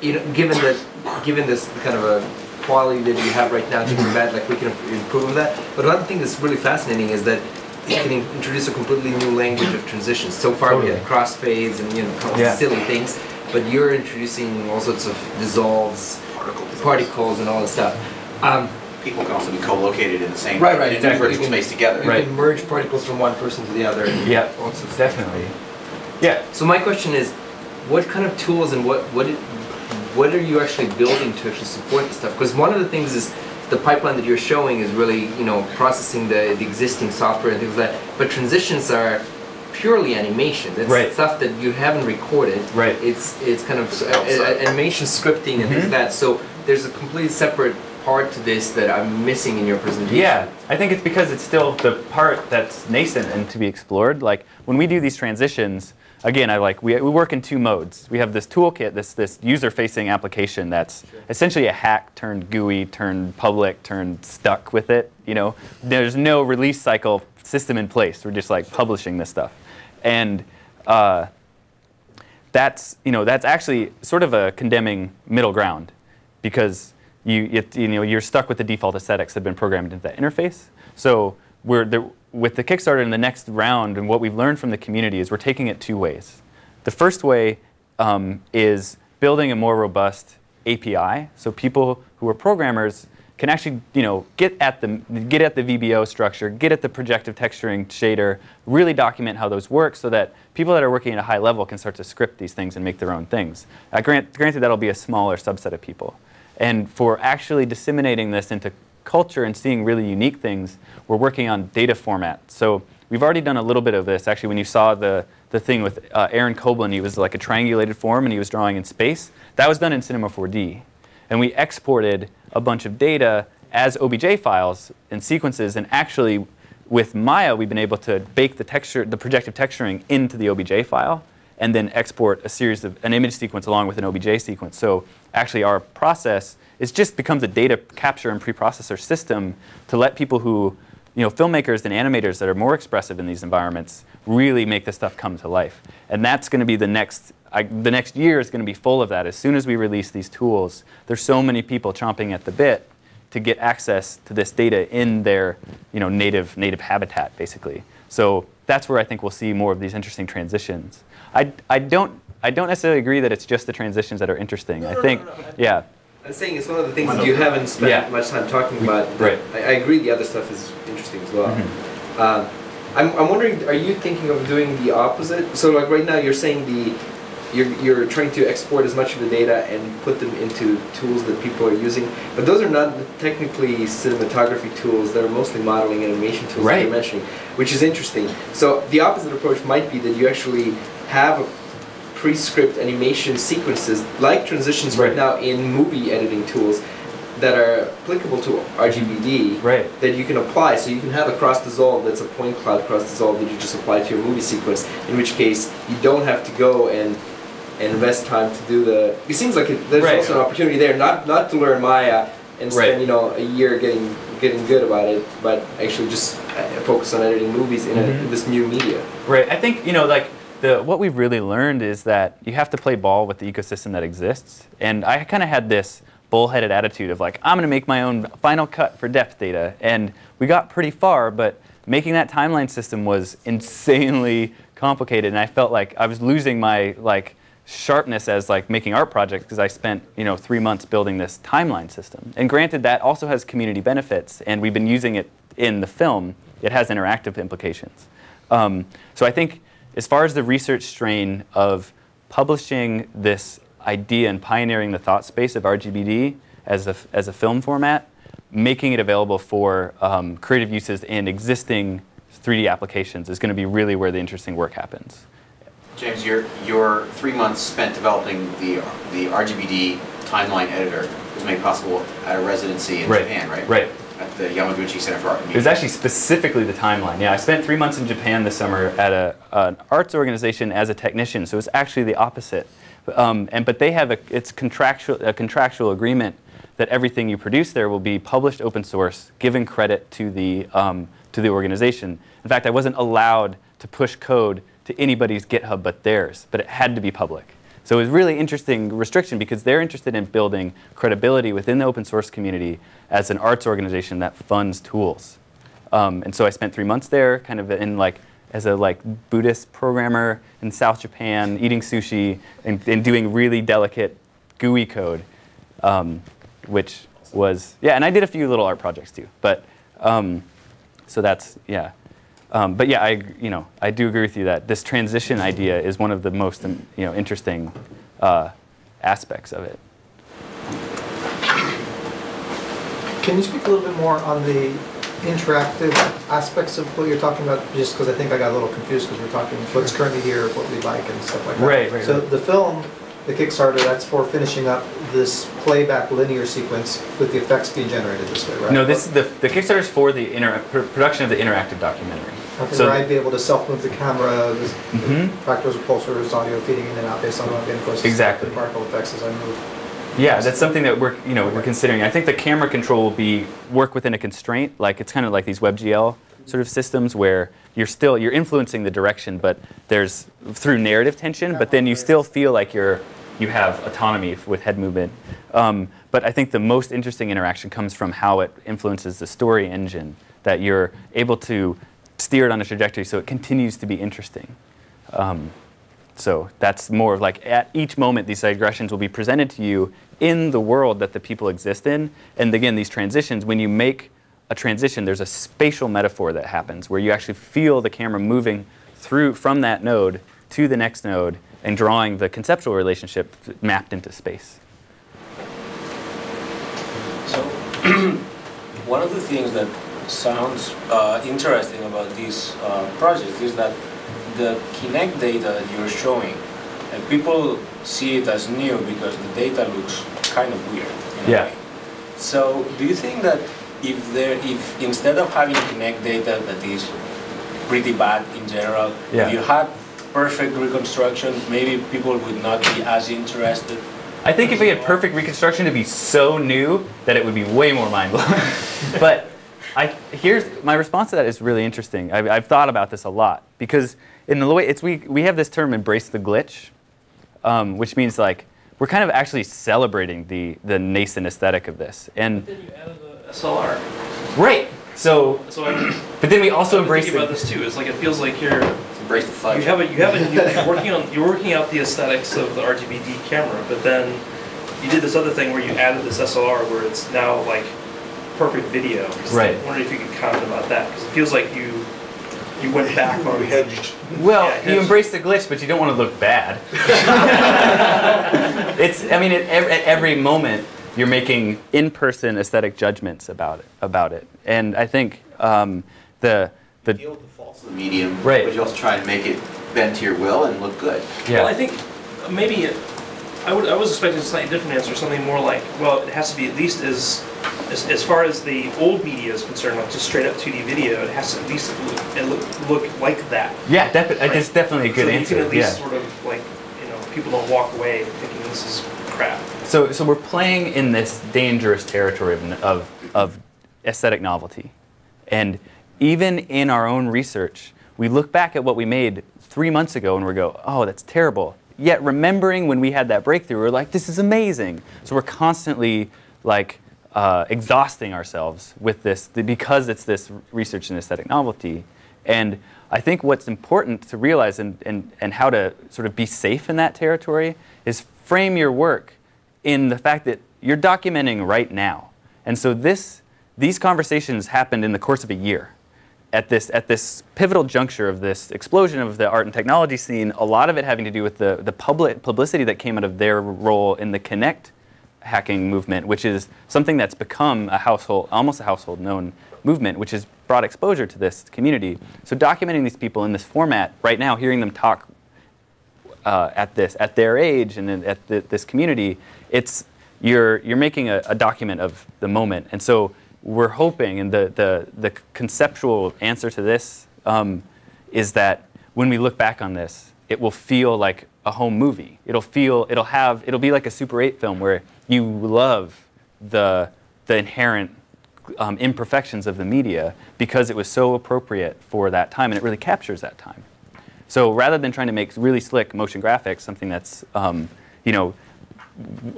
you know, given that, given this kind of a quality that you have right now, things are bad, like we can improve that. But one thing that's really fascinating is that you can introduce a completely new language of transitions. So far we had crossfades and you know kind of Yeah. silly things, but you're introducing all sorts of dissolves, particles, particles and all this stuff. Um, People can also be co-located in the same Right, right, in exactly. virtual space together. You can merge particles from one person to the other. Yeah, all sorts definitely. Yeah. So my question is, what kind of tools and what what it- what are you actually building to actually support this stuff? Because one of the things is the pipeline that you're showing is really you know processing the, the existing software and things like that. But transitions are purely animation. It's Right. stuff that you haven't recorded. Right. It's it's kind of uh, uh, animation scripting and things Mhm. like that. So there's a completely separate part to this that I'm missing in your presentation. Yeah, I think it's because it's still the part that's nascent and to be explored. Like when we do these transitions, again, I like we, we work in two modes. We have this toolkit, this this user-facing application that's essentially a hack turned GUI, turned public, turned stuck with it. You know, there's no release cycle system in place. We're just like publishing this stuff, and uh, that's you know that's actually sort of a condemning middle ground because you it, you know you're stuck with the default aesthetics that have been programmed into that interface. So we're the, with the Kickstarter in the next round, and what we've learned from the community is we're taking it two ways. The first way um, is building a more robust API, so people who are programmers can actually you know get at the get at the VBO structure, get at the projective texturing shader, really document how those work, so that people that are working at a high level can start to script these things and make their own things. Uh, grant, granted, that'll be a smaller subset of people. And for actually disseminating this into culture and seeing really unique things, we're working on data format. So we've already done a little bit of this. Actually, when you saw the, the thing with uh, Aaron Koblin, he was like a triangulated form and he was drawing in space. That was done in Cinema 4D. And we exported a bunch of data as OBJ files and sequences. And actually, with Maya, we've been able to bake the texture, the projective texturing into the OBJ file and then export a series of an image sequence along with an OBJ sequence. So actually our process is just becomes a data capture and preprocessor system to let people who, you know, filmmakers and animators that are more expressive in these environments really make this stuff come to life. And that's going to be the next I, the next year is going to be full of that. As soon as we release these tools, there's so many people chomping at the bit to get access to this data in their you know, native, native habitat, basically. So that's where I think we'll see more of these interesting transitions. I, I, don't, I don't necessarily agree that it's just the transitions that are interesting. I think, yeah. I'm saying it's one of the things that you haven't spent Yeah. much time talking about. Right. I, I agree the other stuff is interesting as well. Mhm. Uh, I'm, I'm wondering, are you thinking of doing the opposite? So like right now you're saying the, you're, you're trying to export as much of the data and put them into tools that people are using, but those are not technically cinematography tools, they're mostly modeling animation tools that Right. you're mentioning, which is interesting. So the opposite approach might be that you actually have a pre-script animation sequences like transitions right, now in movie editing tools that are applicable to RGBD right. that you can apply. So you can have a cross dissolve that's a point cloud cross dissolve that you just apply to your movie sequence, in which case you don't have to go and and invest time to do the. It seems like it, there's Right. also an opportunity there, not not to learn Maya and spend Right. you know a year getting getting good about it, but actually just uh, focus on editing movies in, a, Mhm. in this new media. Right. I think you know, like the what we've really learned is that you have to play ball with the ecosystem that exists. And I kind of had this bullheaded attitude of like, I'm going to make my own final cut for depth data, and we got pretty far, but making that timeline system was insanely complicated, and I felt like I was losing my like sharpness as like making art projects because I spent you know three months building this timeline system. And granted, that also has community benefits, and we've been using it in the film. It has interactive implications. Um, so I think as far as the research strain of publishing this idea and pioneering the thought space of RGBD as a, as a film format, making it available for um, creative uses in existing 3D applications is going to be really where the interesting work happens. James, your your three months spent developing the the RGBD timeline editor was made possible at a residency in Right. Japan, right? Right. The Yamaguchi Center for Art and It was actually specifically the timeline. Yeah, I spent three months in Japan this summer at a, an arts organization as a technician, so it's actually the opposite. Um, and but they have a it's contractual a contractual agreement that everything you produce there will be published open source, giving credit to the um, to the organization. In fact, I wasn't allowed to push code to anybody's GitHub but theirs, but it had to be public. So it was really interesting restriction because they're interested in building credibility within the open source community as an arts organization that funds tools. Um, and so I spent three months there, kind of in like as a like Buddhist programmer in South Japan, eating sushi and, and doing really delicate GUI code, um, which was yeah. And I did a few little art projects too. But um, so that's yeah. Um, but yeah, I you know I do agree with you that this transition idea is one of the most um, you know interesting uh, aspects of it. Can you speak a little bit more on the interactive aspects of what you're talking about? Just because I think I got a little confused because we're talking what's currently here, what we like, and stuff like that. Right, right, So right. the film, the Kickstarter, that's for finishing up this playback linear sequence with the effects being generated this way, right? No, this is the the Kickstarter is for the inter- pr- production of the interactive documentary. Okay, So I'd be able to self-move the camera, the Mhm. tractors, repulsors, audio feeding in and out based on what of course, Exactly. the particle effects as I move. Yeah, that's something that we're you know we're considering. I think the camera control will be work within a constraint. Like it's kind of like these WebGL sort of systems where you're still you're influencing the direction, but there's through narrative tension. But then you still feel like you're you have autonomy with head movement. Um, but I think the most interesting interaction comes from how it influences the story engine. That you're able to steer it on a trajectory so it continues to be interesting. Um, so that's more of like at each moment, these digressions will be presented to you in the world that the people exist in. And again, these transitions, when you make a transition, there's a spatial metaphor that happens where you actually feel the camera moving through from that node to the next node and drawing the conceptual relationship mapped into space. So, one of the things that sounds uh, interesting about this uh, project is that the Kinect data that you're showing, like people see it as new because the data looks kind of weird. In a Yeah. way. So, do you think that if there, if instead of having Kinect data that is pretty bad in general, Yeah. if you had perfect reconstruction, maybe people would not be as interested I think if we had perfect reconstruction, it'd be so new that it would be way more mind blowing. but I here's my response to that is really interesting. I've, I've thought about this a lot because in the way it's we we have this term embrace the glitch, um, which means like we're kind of actually celebrating the the nascent aesthetic of this and SLR. right. So So I'm, but then we also I'm embrace thinking the about this too. It's like it feels like you're Embrace the fudge. you have a you have a you're working on you're working out the aesthetics of the RGBD camera, but then you did this other thing where you added this SLR where it's now like perfect video. Just Right. I wonder if you could comment about that because it feels like you you went back on hedged. Well, Yeah, you embrace the glitch, but you don't want to look bad. it's, I mean, at every, at every moment, you're making in-person aesthetic judgments about it. About it, and I think um, the the Deal with the faults of the medium, Right. but you also try to make it bend to your will and look good. Yeah. Well, I think maybe it, I would I was expecting a slightly different answer, something more like, well, it has to be at least as as, as far as the old media is concerned, like just straight up 2D video, it has to at least look, it look, look like that. yeah, defi- that's definitely a good so answer. You can at least yeah. sort of like, you know, people don't walk away thinking this is crap. So, so we're playing in this dangerous territory of, of, of aesthetic novelty. And even in our own research, we look back at what we made three months ago and we go, oh, that's terrible. Yet remembering when we had that breakthrough, we're like, this is amazing. So we're constantly like uh, exhausting ourselves with this because it's this research in aesthetic novelty. And I think what's important to realize and, and, and how to sort of be safe in that territory is frame your work in the fact that you're documenting right now. And so this, these conversations happened in the course of a year. At this, at this pivotal juncture of this explosion of the art and technology scene, a lot of it having to do with the, the public publicity that came out of their role in the Kinect hacking movement, which is something that's become a household, almost a household known movement, which has brought exposure to this community. So documenting these people in this format right now, hearing them talk uh, at this, at their age and at the, this community, it's you're you're making a, a document of the moment, and so we're hoping, and the, the, the conceptual answer to this um, is that when we look back on this, it will feel like a home movie. It'll feel, it'll have, it'll be like a Super 8 film where you love the, the inherent um, imperfections of the media because it was so appropriate for that time and it really captures that time. So rather than trying to make really slick motion graphics, something that's um, you know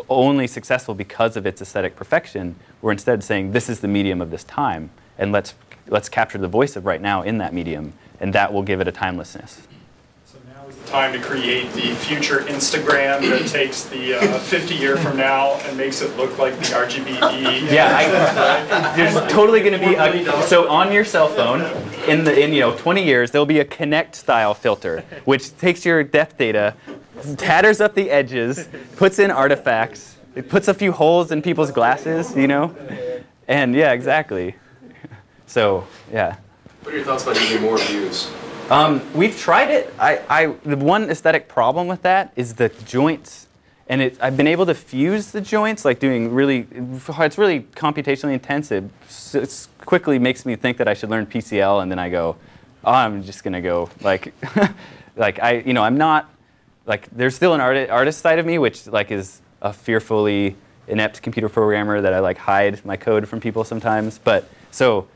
only successful because of its aesthetic perfection, we're instead saying this is the medium of this time, and let's let's capture the voice of right now in that medium, and that will give it a timelessness time to create the future Instagram that takes the uh, 50 year from now and makes it look like the RGBD. Yeah, I, there's totally going to be a, so on your cell phone in the in you know 20 years there'll be a Kinect style filter which takes your depth data, tatters up the edges, puts in artifacts, it puts a few holes in people's glasses, you know, and yeah, exactly. So yeah. What are your thoughts about getting more views? Um, we've tried it. I, I, the one aesthetic problem with that is the joints. And it, I've been able to fuse the joints, like doing really, it's really computationally intensive. It quickly makes me think that I should learn PCL, and then I go, oh, I'm just gonna go like, like I, you know, I'm not, like, there's still an art, artist side of me, which like is a fearfully inept computer programmer that I like hide my code from people sometimes. But so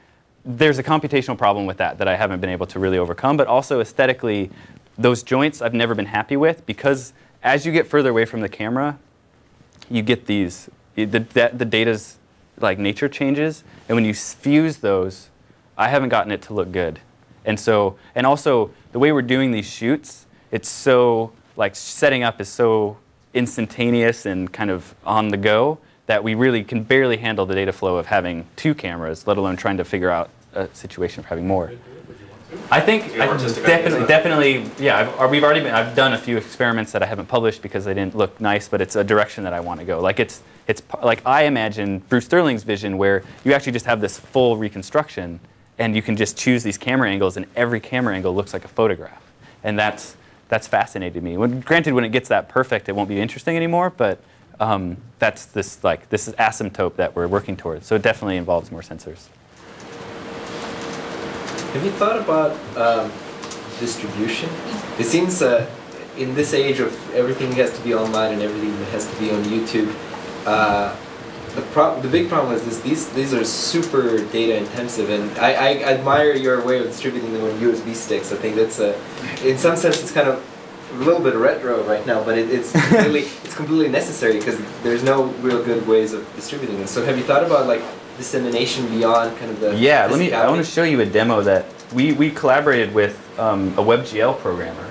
there's a computational problem with that that I haven't been able to really overcome, but also aesthetically, those joints I've never been happy with because as you get further away from the camera, you get these, the, the data's like nature changes, and when you fuse those, I haven't gotten it to look good. And so, and also the way we're doing these shoots, it's so, like setting up is so instantaneous and kind of on the go that we really can barely handle the data flow of having two cameras, let alone trying to figure out a situation of having more. I think I definitely, definitely, yeah. I've, we've already been. I've done a few experiments that I haven't published because they didn't look nice, but it's a direction that I want to go. Like it's, it's like I imagine Bruce Sterling's vision, where you actually just have this full reconstruction, and you can just choose these camera angles, and every camera angle looks like a photograph, and that's that's fascinated me. When, granted, when it gets that perfect, it won't be interesting anymore, but um, that's this like this is asymptote that we're working towards. So it definitely involves more sensors. Have you thought about um, distribution? It seems uh, in this age of everything has to be online and everything has to be on YouTube. Uh, the, pro- the big problem is this: these these are super data intensive, and I, I admire your way of distributing them on USB sticks. I think that's a, in some sense, it's kind of a little bit retro right now, but it, it's completely it's completely necessary because there's no real good ways of distributing it. So have you thought about like dissemination beyond kind of the yeah? Let me. I want to show you a demo that we we collaborated with um, a WebGL programmer,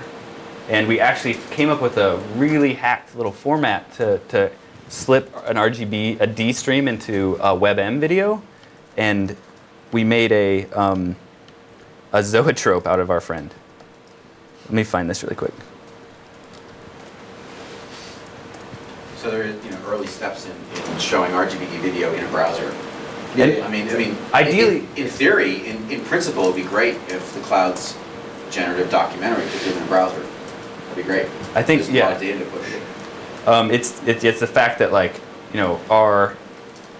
and we actually came up with a really hacked little format to to slip an RGB a D stream into a WebM video, and we made a um, a zoetrope out of our friend. Let me find this really quick. So there are you know early steps in, in showing RGB video in a browser. Yeah, I mean, I mean, ideally, in, in, theory, in, in principle, it'd be great if the cloud's generative documentary could do in a browser. That'd be great. I think There's yeah. A lot of data to push. Um, it's, it's it's the fact that like you know our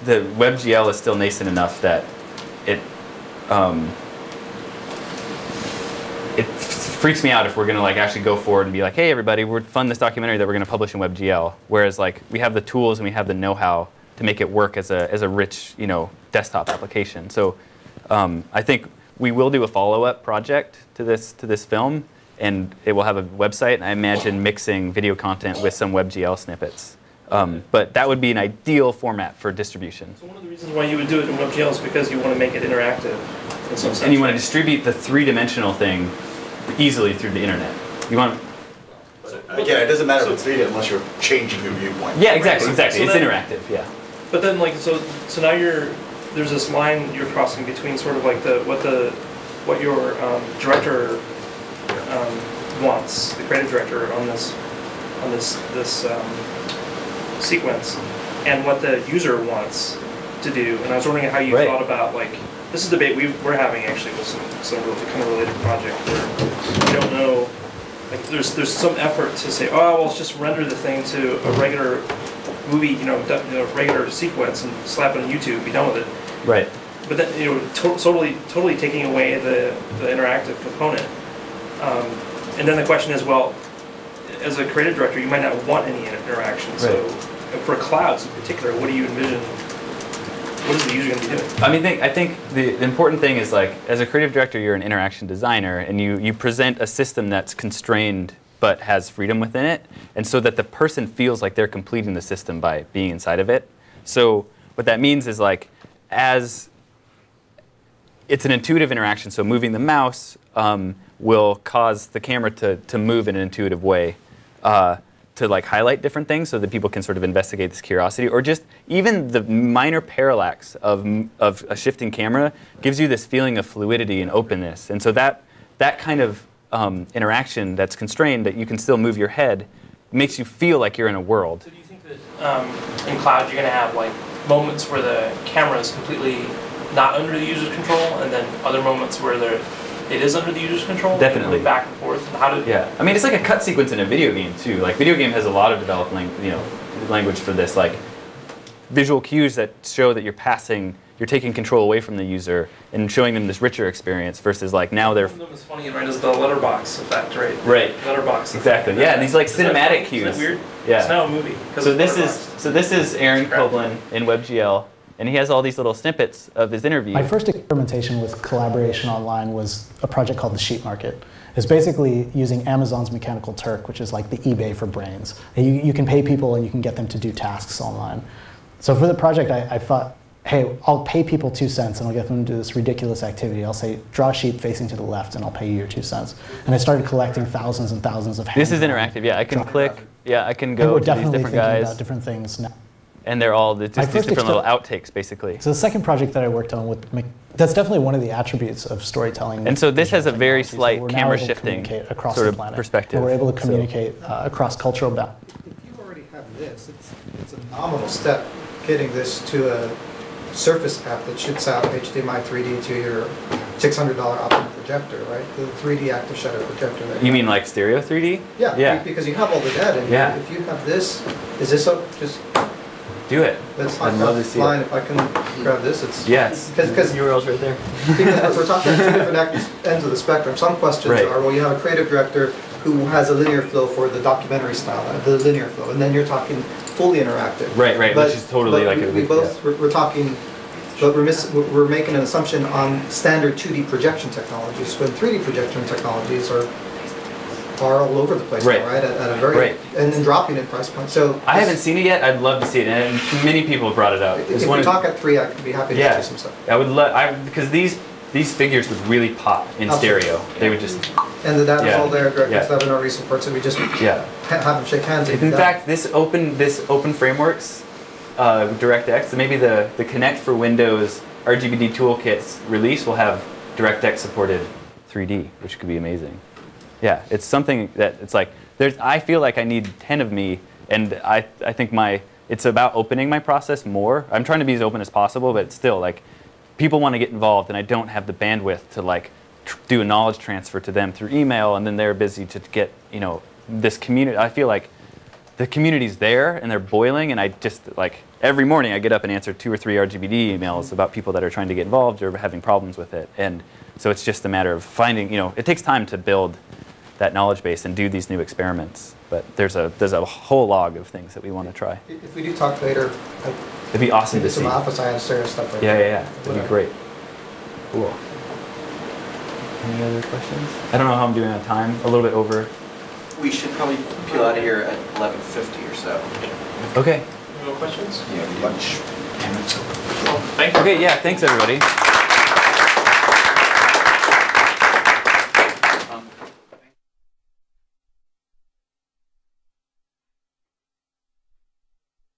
the WebGL is still nascent enough that it um, it freaks me out if we're going to like actually go forward and be like, hey, everybody, we're fund this documentary that we're going to publish in WebGL. Whereas like we have the tools and we have the know-how to make it work as a as a rich you know desktop application. So um, I think we will do a follow-up project to this to this film, and it will have a website. And I imagine mixing video content with some WebGL snippets. Um, but that would be an ideal format for distribution. So one of the reasons why you would do it in WebGL is because you want to make it interactive in some sense. And you want to distribute the three-dimensional thing easily through the internet. You want Again, it doesn't matter if it's video unless you're changing your viewpoint. Yeah, exactly, exactly. So it's then- interactive, yeah. But then, like, so so now you're there's this line you're crossing between sort of like the what the what your um, director um, wants, the creative director on this on this this um, sequence, and what the user wants to do. And I was wondering how you Right. thought about like this is a debate we we're having actually with some some kind of related project where we don't know. Like there's there's some effort to say, oh well, let's just render the thing to a regular movie, you know, you know, regular sequence and slap it on YouTube, be done with it. Right. but then you know, to- totally, totally taking away the, the interactive component. Um, and then the question is, well, as a creative director, you might not want any interaction. Right. So, for clouds in particular, what do you envision? What is the user going to be doing? I mean, think, I think the, the important thing is like, as a creative director, you're an interaction designer, and you, you present a system that's constrained but has freedom within it, and so that the person feels like they're completing the system by being inside of it. So what that means is like, as it's an intuitive interaction, so moving the mouse um, will cause the camera to, to move in an intuitive way. Uh, to like highlight different things so that people can sort of investigate this curiosity or just even the minor parallax of, of a shifting camera gives you this feeling of fluidity and openness. And so that that kind of um, interaction that's constrained that you can still move your head makes you feel like you're in a world. So do you think that um, in cloud you're going to have like moments where the camera is completely not under the user's control, and then other moments where there it is under the user's control? Definitely. back and forth. And how do Yeah, I mean it's like a cut sequence in a video game too. Like video game has a lot of developed lang- you know language for this, like visual cues that show that you're passing, you're taking control away from the user and showing them this richer experience versus like now they're One of them is funny, right? Is the letterbox effect, right? Right. Letterbox. Exactly. Effect. Yeah, and these like Isn't that cinematic cues. Isn't that weird? Yeah. It's now a movie. 'cause So this is so this is Aaron Koblin in WebGL, and he has all these little snippets of his interview. My first experimentation with collaboration online was a project called the Sheep Market. It's basically using Amazon's Mechanical Turk, which is like the eBay for brains. You, you can pay people and you can get them to do tasks online. So for the project, I, I thought, hey, I'll pay people two cents and I'll get them to do this ridiculous activity. I'll say, draw a sheep facing to the left and I'll pay you your two cents. And I started collecting thousands and thousands of This is interactive. Yeah, I can click. Yeah, I can go to these definitely different thinking guys, about different things now. And they're all just these different little outtakes, basically. So the second project that I worked on with Mc- that's definitely one of the attributes of storytelling. And so this has a very technology, so slight we're camera able shifting communicate across sort the of planet. perspective. And we're able to So- communicate uh, across cultural boundaries. If you already have this, it's, it's a nominal step getting this to a Surface app that shoots out HDMI 3D to your $600 optical projector, right? The 3D active shutter projector. that You mean like stereo 3D? Yeah, Yeah. because you have all the data. Yeah. If you have this, is this up, just, Do it. that's I'd love to see fine, it. if I can grab this, it's. Yeah, it's, Because, URL's right there. because we're- we're talking two different ends- ends of the spectrum. Some questions Right. are, well, you have a creative director who has a linear flow for the documentary style, uh, the linear flow, and then you're talking fully interactive. Right, right, But- which is totally but like we- a- We both, we're- we're talking, but we're miss, we're- we're making an assumption on standard 2D projection technologies, when 3D projection technologies are, all over the place now, Right. right? At at a very, Right. and then dropping in price point, so. I haven't seen it yet. I'd love to see it, and many people have brought it up. If we talk at three, I could be happy to yeah, some stuff. I would love. I because these these figures would really pop in Absolutely. stereo. They would just. And the data's Yeah. all there, directors Yeah. have already supports it, we just Yeah. ha- have them shake hands. and In fact, this open this openFrameworks, uh, DirectX, maybe the the Kinect for Windows RGBD toolkits release will have DirectX supported 3D, which could be amazing. Yeah, it's something that it's like there's. I feel like I need 10 of me, and I I think my it's about opening my process more. I'm trying to be as open as possible, but still like people want to get involved, and I don't have the bandwidth to like do a knowledge transfer to them through email, and then they're busy to get you know this community. I feel like the community's there and they're boiling, and I just like every morning I get up and answer two or three RGBD emails about people that are trying to get involved or having problems with it, and so it's just a matter of finding. You know, it takes time to build that knowledge base and do these new experiments. But there's a there's a whole log of things that we want to try. If we do talk later, I- It'd be awesome to maybe some see. alpha science stereo stuff. right Yeah, there. yeah, yeah. That'd be great. Cool. Any other questions? I don't know how I'm doing on time. A little bit over. We should probably peel out of here at 11:50 or so. Okay. No questions? Yeah, lunch. Thank you. Okay, yeah, thanks everybody.